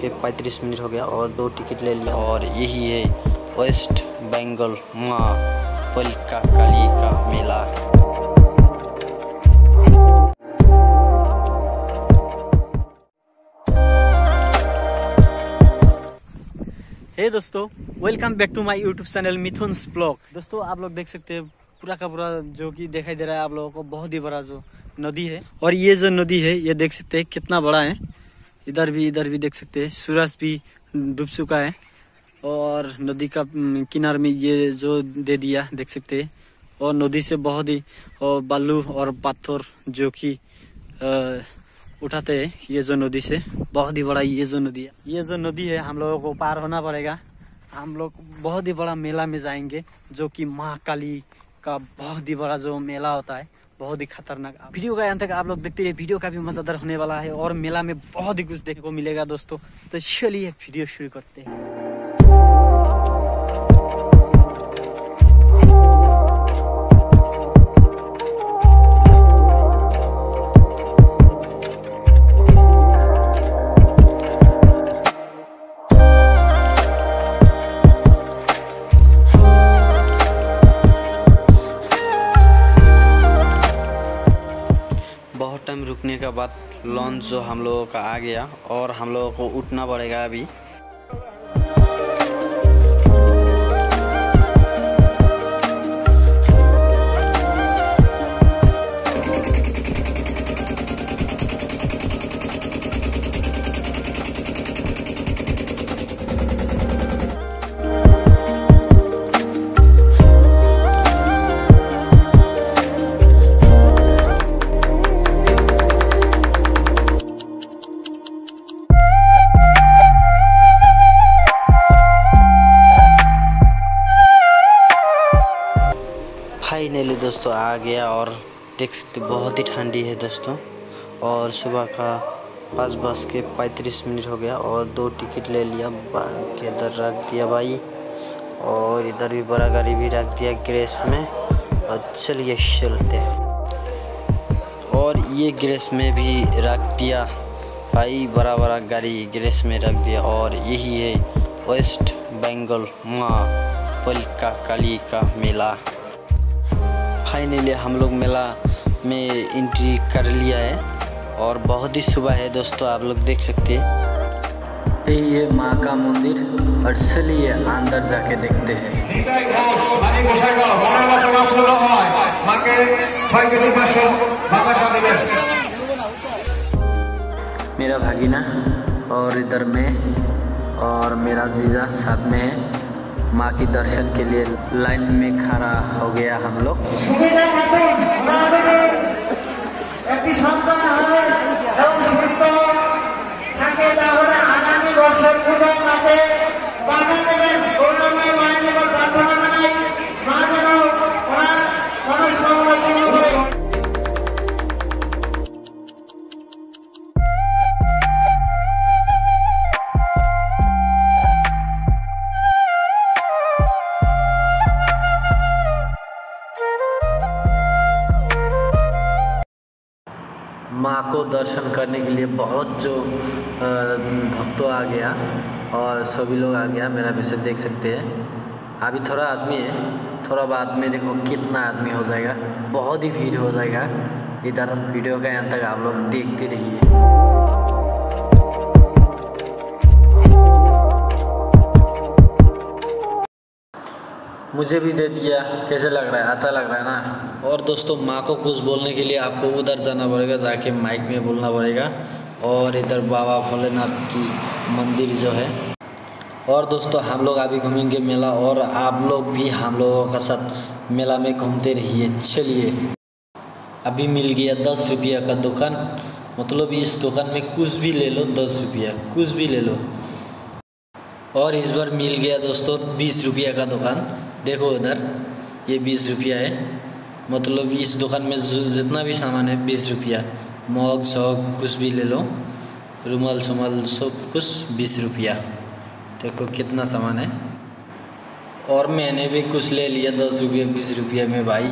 के पैंतीस मिनट हो गया और दो टिकट ले लिया और यही है वेस्ट बंगाल माँ पलिका काली का मेला। हे hey दोस्तों welcome back to my YouTube channel Mithun's blog दोस्तों आप लोग देख सकते हैं पूरा का पूरा जो कि दिखाई दे रहा है आप लोगों को बहुत ही बड़ा जो नदी है। और ये जो नदी है ये देख सकते हैं कितना बड़ा है। इधर भी इधर भी देख सकते हैं। सूरज भी डूब चुका है। और नदी का किनार में ये जो दे दिया, देख सकते हैं। और नदी से बहुत ही बालू और पत्थर जो कि उठाते हैं ये जो नदी से। बहुत ही बड़ा ये जो नदी है। ये जो नदी है, हम लोगों को पार होना पड़ेगा। हम लोग बहुत ही बड़ा मेला में जाएँगे, जो कि महाकाली का बहुत ही बड़ा जो मेला होता है। बहुत ही खतरनाक वीडियो का अंत तक आप लोग देखते रहिए। वीडियो का भी मज़ेदार होने वाला है और मेला में बहुत ही कुछ देखने को मिलेगा दोस्तों। तो चलिए वीडियो शुरू करते हैं। रुकने के बाद लॉन्च जो हम लोगों का आ गया और हम लोगों को उठना पड़ेगा अभी। फाइनली दोस्तों, आ गया और देख सकते बहुत ही ठंडी है दोस्तों। और सुबह का पाँच बज के पैंतीस मिनट हो गया और दो टिकट ले लिया के इधर रख दिया भाई। और इधर भी बड़ा गाड़ी भी रख दिया ग्रेस में। और चलिए चलते हैं। और ये ग्रेस में भी रख दिया भाई, बड़ा बड़ा गाड़ी ग्रेस में रख दिया। और यही है वेस्ट बंगाल माँ, पलिका काली का मेला। फाइनली हम लोग मेला में एंट्री कर लिया है और बहुत ही सुबह है दोस्तों, आप लोग देख सकते हैं। ये माँ का मंदिर और चलिए अंदर जाके देखते हैं। मेरा भागीना और इधर में और मेरा जीजा साथ में है। माँ की दर्शन के लिए लाइन में खड़ा हो गया हम लोग। माँ को दर्शन करने के लिए बहुत जो भक्तों आ गया और सभी लोग आ गया, मेरा पीछे देख सकते हैं। अभी थोड़ा आदमी है, थोड़ा बाद में देखो कितना आदमी हो जाएगा, बहुत ही भीड़ हो जाएगा। इधर वीडियो का यहाँ तक आप लोग देखते रहिए। मुझे भी दे दिया। कैसे लग रहा है? अच्छा लग रहा है ना? और दोस्तों, माँ को कुछ बोलने के लिए आपको उधर जाना पड़ेगा, जाके माइक में बोलना पड़ेगा। और इधर बाबा भोलेनाथ की मंदिर जो है। और दोस्तों, हम लोग अभी घूमेंगे मेला, और आप लोग भी हम लोगों का साथ मेला में घूमते रहिए, चलिए। अभी मिल गया दस रुपया का दुकान। मतलब इस दुकान में कुछ भी ले लो, दस रुपया, कुछ भी ले लो। और इस बार मिल गया दोस्तों, बीस रुपया का दुकान। देखो उधर, ये बीस रुपया है। मतलब इस दुकान में जितना भी सामान है, बीस रुपया। मग, शॉग, कुछ भी ले लो। रुमाल, सुमाल, सब कुछ बीस रुपया। देखो कितना सामान है। और मैंने भी कुछ ले लिया, दस रुपया, बीस रुपये में भाई।